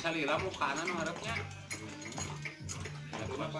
salira mukana nu harapnya. Iya, Itu mah